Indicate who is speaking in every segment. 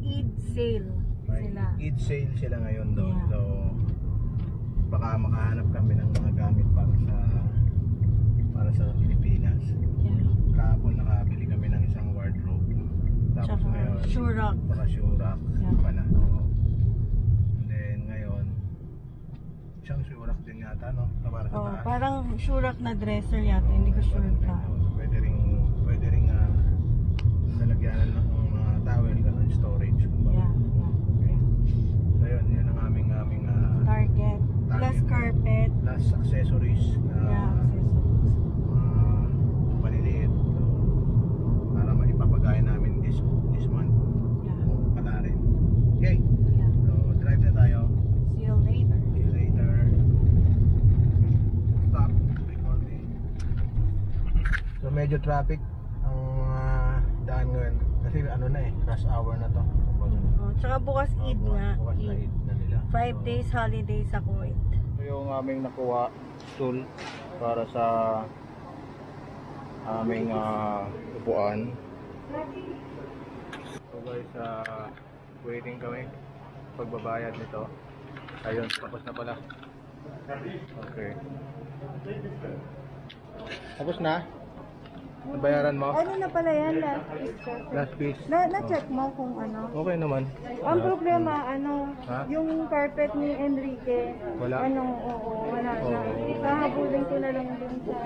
Speaker 1: Eid sale
Speaker 2: may
Speaker 1: sila.
Speaker 2: Eid sale sila ngayon doon.
Speaker 1: Yeah.
Speaker 2: So, baka makahanap kami ng mga gamit para sa para sa Pilipinas.
Speaker 1: Yeah.
Speaker 2: Kahapon nakabili kami ng isang wardrobe. Tapos
Speaker 1: Tsaka
Speaker 2: ngayon,
Speaker 1: Shurak.
Speaker 2: Baka Shurak
Speaker 1: Yeah.
Speaker 2: pala. Oo. And then ngayon, isang Shurak din yata, no? Na Para sa
Speaker 1: Oh,
Speaker 2: taas.
Speaker 1: parang Shurak na dresser yata, hindi ko sure pa.
Speaker 2: Pwede ring, pwede ring uh, nalagyanan ng towel, ganun, storage. kumbaga.
Speaker 1: Yeah, yeah, yeah.
Speaker 2: So yun, yun ang aming, aming uh,
Speaker 1: Target. Plus
Speaker 2: Target.
Speaker 1: carpet.
Speaker 2: last accessories na
Speaker 1: Yeah, accessories.
Speaker 2: uh, maliliit. So, para maipapagaya namin this, this month.
Speaker 1: Yeah,
Speaker 2: O pala rin. Okay,
Speaker 1: yeah.
Speaker 2: so drive na tayo.
Speaker 1: See you later.
Speaker 2: See you later. Stop recording. So medyo traffic ang uh, daan ngayon. Kasi ano na eh, rush hour na to. Kumbaga.
Speaker 1: Oh, tsaka bukas
Speaker 2: Oh,
Speaker 1: Eid
Speaker 2: bukas-
Speaker 1: nga.
Speaker 2: Bukas na
Speaker 1: Eid.
Speaker 2: Eid na nila.
Speaker 1: Five
Speaker 2: So,
Speaker 1: days holiday sa Kuwait.
Speaker 2: Ito yung aming nakuha tool para sa aming ah, upuan. So guys, ah, waiting kami pagbabayad nito. Ayun, tapos na pala. Okay. Tapos na? Nabayaran mo?
Speaker 1: Ano na pala yan? Last piece.
Speaker 2: Last piece?
Speaker 1: Na, na-check mo kung ano?
Speaker 2: Okay naman.
Speaker 1: Ang problema, ano,
Speaker 2: Ha?
Speaker 1: yung carpet ni Enrique,
Speaker 2: Wala?
Speaker 1: ano, oo, wala na.
Speaker 2: Oo.
Speaker 1: Kahabulin ko na lang dun sa...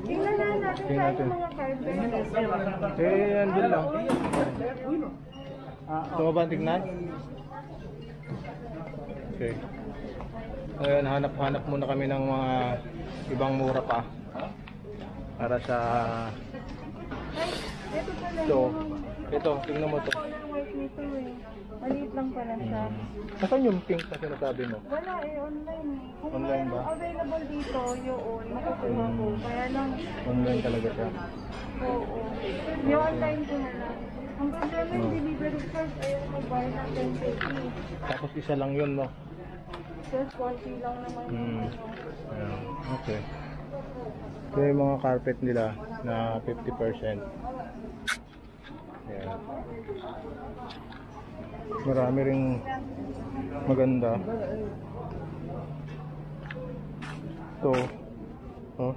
Speaker 1: Tingnan na natin
Speaker 2: Tingnan
Speaker 1: sa
Speaker 2: natin.
Speaker 1: yung mga carpet.
Speaker 2: Eh, andun lang. Gusto mo ba tignan? Okay. Ngayon, hanap-hanap muna kami ng mga ibang mura pa. Para sa...
Speaker 1: Ito
Speaker 2: Ito.
Speaker 1: yung
Speaker 2: Ito, tingnan mo to.
Speaker 1: eh. Maliit lang pala siya.
Speaker 2: Nasaan yung pink na sinasabi mo?
Speaker 1: Wala eh, online eh. Kung
Speaker 2: Online ba?
Speaker 1: available dito, yun, makukuha ko.
Speaker 2: Hmm.
Speaker 1: Kaya lang,
Speaker 2: Online talaga siya.
Speaker 1: oo. Yung online ko na lang. Ang problema yung
Speaker 2: Hmm.
Speaker 1: delivery charge, ayaw magbayad ng 10
Speaker 2: Tapos isa lang yun, no?
Speaker 1: Just konti lang naman yung
Speaker 2: Hmm.
Speaker 1: ano.
Speaker 2: Ayan. Okay. Ito yung mga carpet nila na 50%. Ayan. Marami ring maganda. Ito. Oh.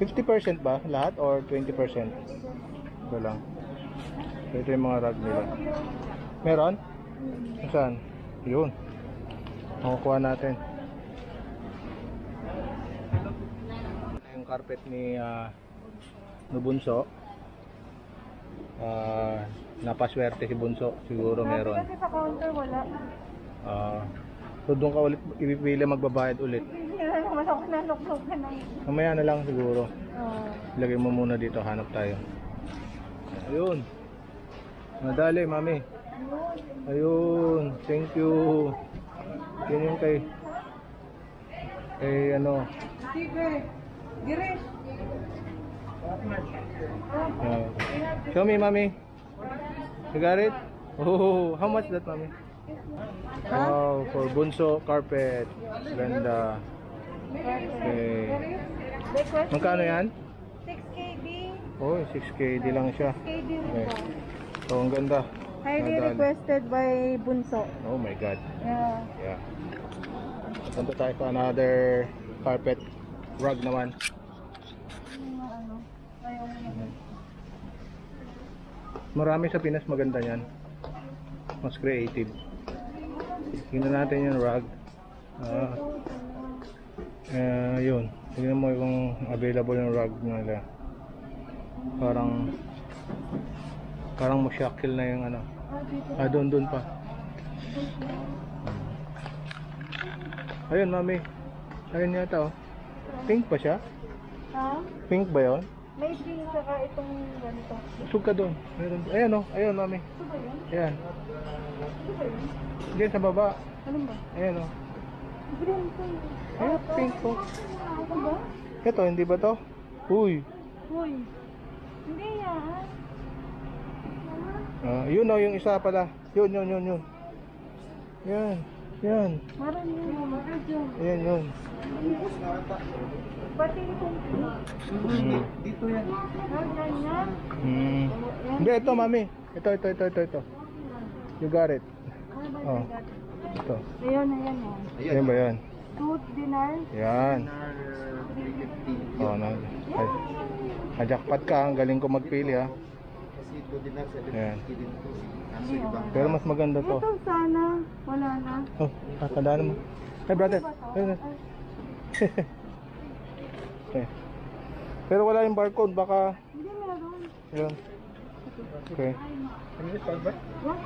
Speaker 2: 50% ba lahat or 20%? Ito lang. Ito yung mga rug nila. Meron? Saan? Yun. Makukuha natin. Carpet ni uh, Nubunso. Ah, napaswerte si Bunso. Siguro meron.
Speaker 1: kasi sa counter, wala.
Speaker 2: Ah, so doon ka ulit ipipili magbabayad ulit.
Speaker 1: Na naman ako nalok-lok ka ng...
Speaker 2: Mamaya na lang siguro.
Speaker 1: Oh.
Speaker 2: Ilagay mo muna dito, hanap tayo. Ayun. Madali, mami. Ayun, thank you. Yun yung kay kay ano,
Speaker 1: Sige. Girish.
Speaker 2: uh, show me, mami. You got it? Oh, how much that, mami? Wow, for bunso carpet. Ganda. Okay. Magkano yan?
Speaker 1: 6KB.
Speaker 2: Oh, 6K, di lang siya.
Speaker 1: 6KB rin
Speaker 2: Okay.
Speaker 1: ba?
Speaker 2: So, ang ganda.
Speaker 1: Highly requested by Bunso.
Speaker 2: Oh my God.
Speaker 1: Yeah.
Speaker 2: Yeah. Punta tayo sa another carpet rug naman. Marami sa Pinas maganda yan. Mas creative. Tingnan natin yung rug. Ah. Eh, yun. Tingnan mo kung available yung rug nila. Parang parang musyakil na yung ano.
Speaker 1: Ah,
Speaker 2: doon doon pa. Ayun, mami. Ayun yata oh. Pink pa siya?
Speaker 1: Ha?
Speaker 2: Pink ba yon?
Speaker 1: May pink saka itong ganito.
Speaker 2: Usog ka doon. Meron. Ayan oh. Ayun, mami.
Speaker 1: Ito ba yun?
Speaker 2: Ayan.
Speaker 1: Ito ba yun?
Speaker 2: Diyan sa baba.
Speaker 1: Ano ba?
Speaker 2: Ayan oh.
Speaker 1: Green to. eh.
Speaker 2: Ayun, pink po.
Speaker 1: Ito ba?
Speaker 2: Ito, hindi ba to? Uy.
Speaker 1: Uy. Hindi yan.
Speaker 2: Ah, yun oh, yung isa pala. Yun, yun, yun, yun. Yan. Yan.
Speaker 1: Marami yun. Marami yun.
Speaker 2: Ayan yun.
Speaker 1: Pati itong
Speaker 2: Mm.
Speaker 3: Dito yan.
Speaker 1: Ganyan yan.
Speaker 2: Mm. Hindi, ito mami. Ito, ito, ito, ito, ito. You got it.
Speaker 1: Ano ba
Speaker 2: Oh. Ito.
Speaker 1: Ayan, ayan, oh.
Speaker 2: Ayan ba yan?
Speaker 1: Tooth dinar.
Speaker 2: Yan.
Speaker 3: Dinar 350.
Speaker 2: Oh, na. Ay. Na-jackpot ka. Ang galing ko magpili ha.
Speaker 3: Ito dinar
Speaker 2: Ayan.
Speaker 3: 750 din to. Kaso iba.
Speaker 2: Pero mas maganda to.
Speaker 1: Ito sana. Wala na.
Speaker 2: Oh, tatandaan mo. Hey brother. Na.
Speaker 1: Ay,
Speaker 2: Okay. Pero wala yung barcode. Baka,
Speaker 1: Hindi meron.
Speaker 2: yun. Okay.
Speaker 3: Can you solve it?
Speaker 1: What?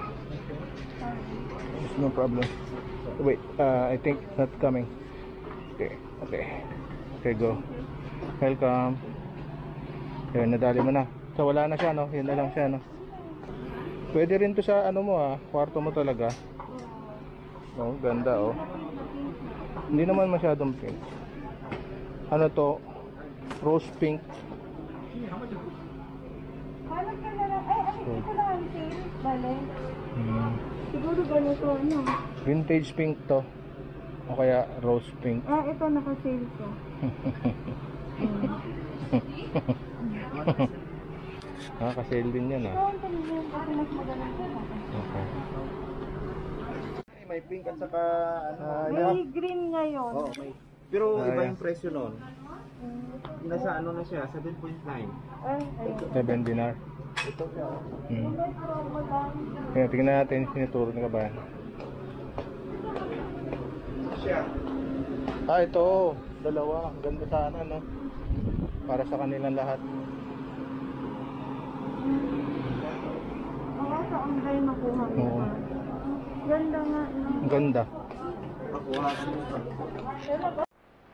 Speaker 2: No problem. Wait, uh, I think it's not coming. Okay, okay. Okay, go. Welcome. Ayun, nadali mo na. So, wala na siya, no? Yun na lang siya, no? Pwede rin to sa, ano mo, ah, kwarto mo talaga. Oh, ganda, oh. Hindi naman masyadong pink. Ano to? Rose pink.
Speaker 1: Paano ka na lang? Ay, ay, ito lang ang sale. Bale.
Speaker 2: Hmm.
Speaker 1: Siguro ganito, ano?
Speaker 2: Vintage pink to. O kaya rose pink.
Speaker 1: Ah, ito naka-sale ko.
Speaker 2: Nakaka-sale din yan,
Speaker 1: Ito
Speaker 2: ah.
Speaker 1: ang.
Speaker 2: Okay.
Speaker 3: May pink at saka ano.
Speaker 2: Ah,
Speaker 1: May green ngayon.
Speaker 3: Oo, may. Pero
Speaker 2: Ah,
Speaker 3: iba
Speaker 2: yeah.
Speaker 3: yung presyo noon. Nasa ano na siya, 7.9.
Speaker 1: Ay, ayun.
Speaker 2: 7 dinar.
Speaker 3: Ito siya. oh.
Speaker 2: Hmm. Kaya tingnan natin sinuturo ni kabayan.
Speaker 3: Siya.
Speaker 2: Ah, ito. Dalawa. Ganda sana, no? Para sa kanilang lahat.
Speaker 1: Oo, sa online makuha mo.
Speaker 2: Oo.
Speaker 1: Ganda nga?
Speaker 2: Ang ganda.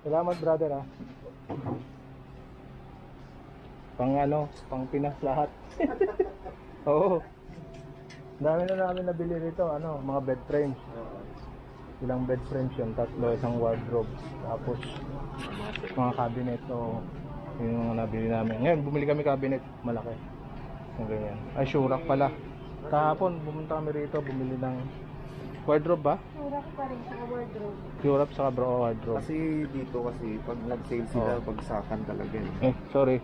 Speaker 2: Salamat, brother, ah. Pang ano, pang Pinas lahat. Oo. Dami na namin nabili rito, ano, mga bed frames. Ilang bed frames yun, tatlo, isang wardrobe. Tapos, mga cabinet, o yun yung nabili namin. Ngayon, bumili kami cabinet, malaki. Yung ganyan. Ay, Shurak pala. Kahapon, pumunta kami rito, bumili ng wardrobe ba?
Speaker 1: Surak pa rin sa wardrobe.
Speaker 2: Europe sa bro wardrobe.
Speaker 3: Kasi dito kasi pag nag-sale sila,
Speaker 2: Oo.
Speaker 3: pagsakan talaga eh.
Speaker 2: Eh, sorry.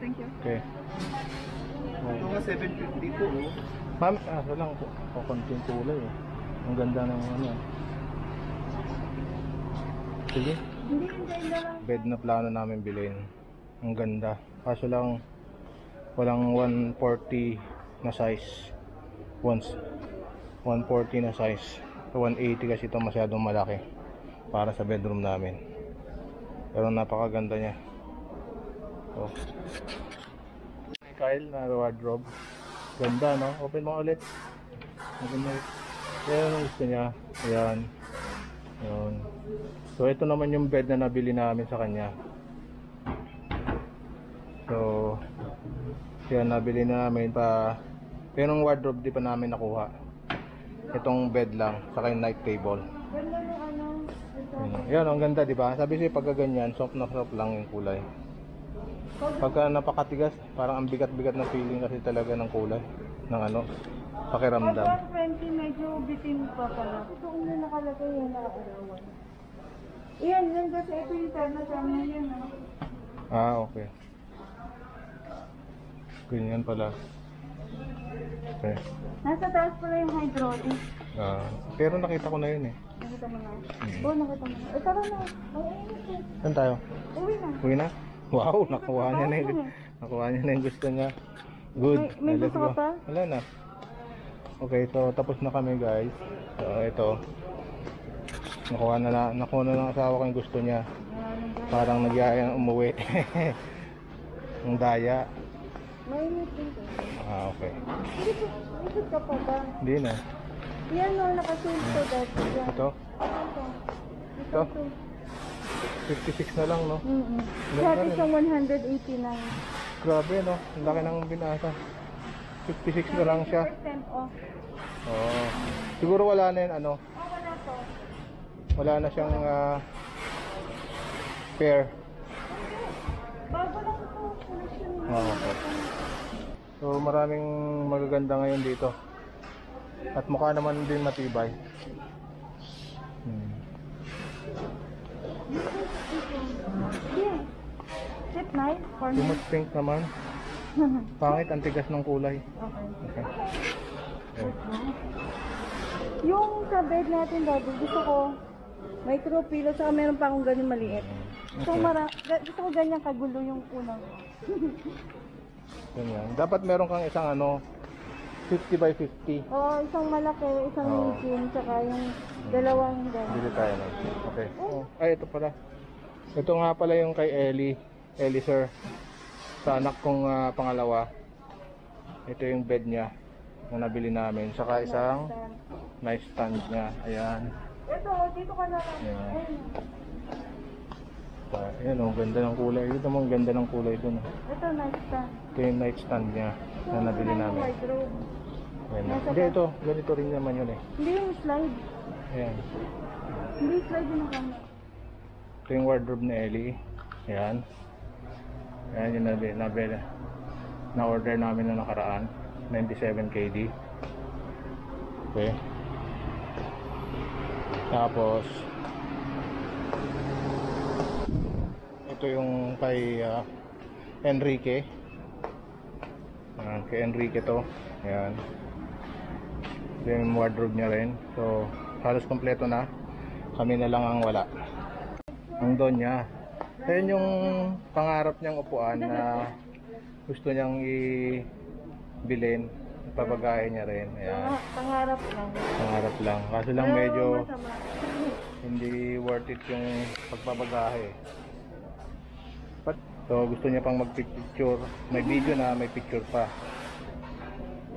Speaker 1: Thank you.
Speaker 2: Okay.
Speaker 3: Ito nga 750 po oh.
Speaker 2: Ma'am, ah, ito lang po. O, konting kulay eh. Ang ganda ng ano. Sige.
Speaker 1: Hindi, hindi lang.
Speaker 2: Bed na plano namin bilhin. Ang ganda. Kaso lang, walang 140 na size. Once. 140 na size. So, 180 kasi ito masyadong malaki. Para sa bedroom namin. Pero napakaganda niya. So. Kyle na wardrobe. Ganda, no? Open mo ulit. Ulit. Yan gusto niya. Ayan. Yun. So, ito naman yung bed na nabili namin sa kanya. So, yan nabili na namin pa. Pero yung wardrobe di pa namin nakuha. Itong bed lang, saka yung night table.
Speaker 1: Ganda ng ano. Ito.
Speaker 2: Yan, yan ang ganda, di ba? Sabi siya pagka ganyan, soft na soft lang yung kulay. Pagka napakatigas, parang ang bigat-bigat na feeling kasi talaga ng kulay. Ng ano, pakiramdam.
Speaker 1: Pag 120, medyo bitin pa pala. Ito kung na nakalagay yung nakaarawan. Iyan, yan kasi ito yung sana yan. Ah,
Speaker 2: okay. Ganyan pala. Okay.
Speaker 1: Nasa taas pala yung hydraulic.
Speaker 2: Ah, pero nakita ko na yun eh.
Speaker 1: Nakita mo na. Oo, nakita mo na. Eh, tara na. Na.
Speaker 2: Saan tayo?
Speaker 1: Uwi na.
Speaker 2: Uwi na? Wow, nakuha niya na yung, nakuha niya na yung gusto niya. Good.
Speaker 1: May- may gusto ka pa?
Speaker 2: Wala na. Okay, so tapos na kami guys. So ito. Nakuha na, na nakuha na ng asawa ko yung gusto niya. Parang nagyayang umuwi. Ang daya.
Speaker 1: May meeting ka.
Speaker 2: Ah, okay.
Speaker 1: Ko, ikot ka pa ba?
Speaker 2: Hindi na.
Speaker 1: Yan o, nakasave ko dati. Yan.
Speaker 2: Ito,
Speaker 1: Ito.
Speaker 2: Ito? 56 na lang no.
Speaker 1: Mm-mm.
Speaker 2: Ilan
Speaker 1: Dati
Speaker 2: na
Speaker 1: sa 189.
Speaker 2: Grabe no. Ang laki ng binasa. 56 na lang siya.
Speaker 1: 50% off.
Speaker 2: Oo. Siguro wala na yun ano.
Speaker 1: Oh, wala to.
Speaker 2: Wala na siyang ah, pair.
Speaker 1: Bago lang ito. Collection mo.
Speaker 2: Oo, okay. So maraming magaganda ngayon dito. At mukha naman din matibay. Hmm. Yeah.
Speaker 1: Is nice for me?
Speaker 2: Tumot pink naman. Pangit, ang tigas ng kulay.
Speaker 1: Okay.
Speaker 2: okay. okay.
Speaker 1: Yung sa bed natin, Daddy, gusto ko may throw pillow, saka meron pa akong ganun maliit.
Speaker 2: Okay.
Speaker 1: So, mara gusto ko ganyan kagulo yung unang.
Speaker 2: Ganyan. Dapat meron kang isang ano, 50 by 50.
Speaker 1: Oo, isang malaki, isang
Speaker 2: Oo.
Speaker 1: medium, tsaka yung dalawang ganyan.
Speaker 2: Bili tayo na. Okay. Oh. Ay, ito pala. Ito nga pala yung kay Ellie. Ellie sir. Sa anak kong ah, pangalawa. Ito yung bed niya na nabili namin. Saka isang nice stand niya. Ayan.
Speaker 1: Ito, dito ka na lang. Ayun.
Speaker 2: Pa- Ayan oh, ganda ng kulay. Ito mo, ang ganda ng kulay dun. oh.
Speaker 1: Ito, ka.
Speaker 2: Ito yung nightstand niya na nabili namin.
Speaker 1: Wardrobe.
Speaker 2: Ayan.
Speaker 1: Nasa
Speaker 2: Hindi, ito. Ganito rin naman yun eh.
Speaker 1: Hindi yung slide.
Speaker 2: Ayan.
Speaker 1: Hindi slide yung kama.
Speaker 2: Ito yung wardrobe ni Ellie. Ayan. Ayan yung nabili. nabili na order namin na nakaraan. 97 KD. Okay. Tapos ito yung kay ah, Enrique. Ayan, kay Enrique to. Ayan. Ito yung wardrobe niya rin. So, halos kompleto na. Kami na lang ang wala. Ang doon niya. Ayan yung pangarap niyang upuan na gusto niyang i-bilin. Papagahin niya rin. Ayan.
Speaker 1: Ah, pangarap lang.
Speaker 2: Pangarap lang. Kaso lang medyo hindi worth it yung pagpapagahe. So gusto niya pang magpicture. May video na, may picture pa.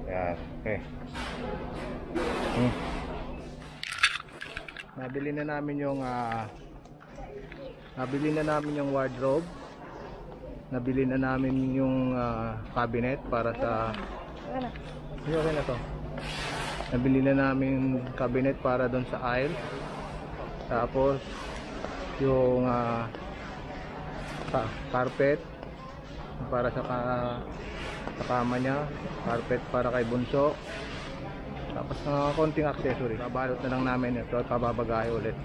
Speaker 2: Ayan. Okay. Hmm. Nabili na namin yung ah, nabili na namin yung wardrobe. Nabili na namin yung ah, cabinet para sa hindi okay na to. Nabili na namin cabinet para doon sa aisle. Tapos yung ah, ka- carpet para sa, ka- sa kama niya, carpet para kay Bunso. Tapos mga konting accessory. Babalot na lang namin ito at pababagahe ulit.